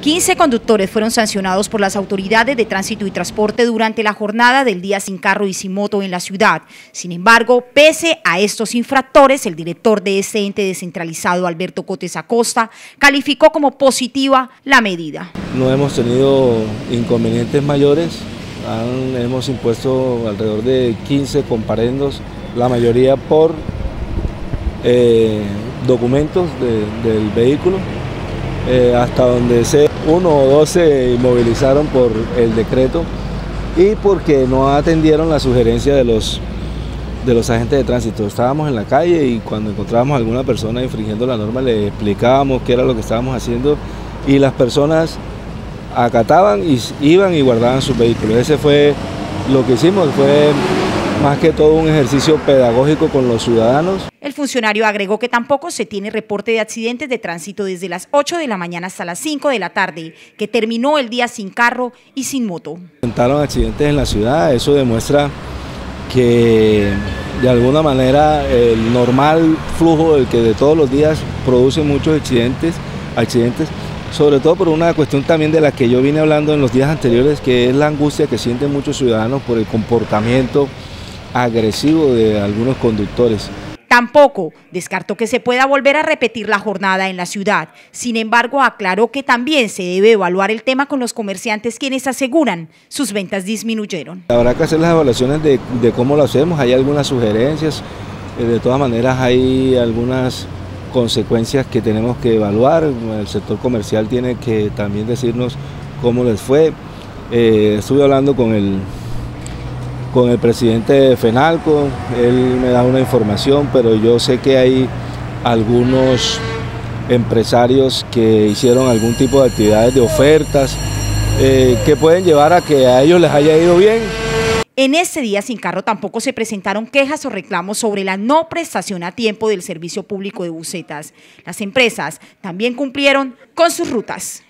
15 conductores fueron sancionados por las autoridades de tránsito y transporte durante la jornada del día sin carro y sin moto en la ciudad. Sin embargo, pese a estos infractores, el director de este ente descentralizado, Alberto Cotes Acosta, calificó como positiva la medida. No hemos tenido inconvenientes mayores, hemos impuesto alrededor de 15 comparendos, la mayoría por eh, documentos del vehículo, eh, hasta donde sé uno o dos se inmovilizaron por el decreto y porque no atendieron la sugerencia de los, de los agentes de tránsito. Estábamos en la calle y cuando encontrábamos a alguna persona infringiendo la norma le explicábamos qué era lo que estábamos haciendo y las personas acataban y iban y guardaban sus vehículos. Ese fue lo que hicimos, fue más que todo un ejercicio pedagógico con los ciudadanos. El funcionario agregó que tampoco se tiene reporte de accidentes de tránsito desde las 8 de la mañana hasta las 5 de la tarde, que terminó el día sin carro y sin moto. Presentaron accidentes en la ciudad, eso demuestra que de alguna manera el normal flujo del que de todos los días produce muchos accidentes, accidentes, sobre todo por una cuestión también de la que yo vine hablando en los días anteriores, que es la angustia que sienten muchos ciudadanos por el comportamiento agresivo de algunos conductores. Tampoco descartó que se pueda volver a repetir la jornada en la ciudad. Sin embargo, aclaró que también se debe evaluar el tema con los comerciantes quienes aseguran sus ventas disminuyeron. Habrá que hacer las evaluaciones de, cómo lo hacemos, hay algunas sugerencias, eh, de todas maneras hay algunas consecuencias que tenemos que evaluar, el sector comercial tiene que también decirnos cómo les fue. Eh, estuve hablando con el con el presidente de FENALCO, él me da una información, pero yo sé que hay algunos empresarios que hicieron algún tipo de actividades de ofertas eh, que pueden llevar a que a ellos les haya ido bien. En este día sin carro tampoco se presentaron quejas o reclamos sobre la no prestación a tiempo del servicio público de bucetas. Las empresas también cumplieron con sus rutas.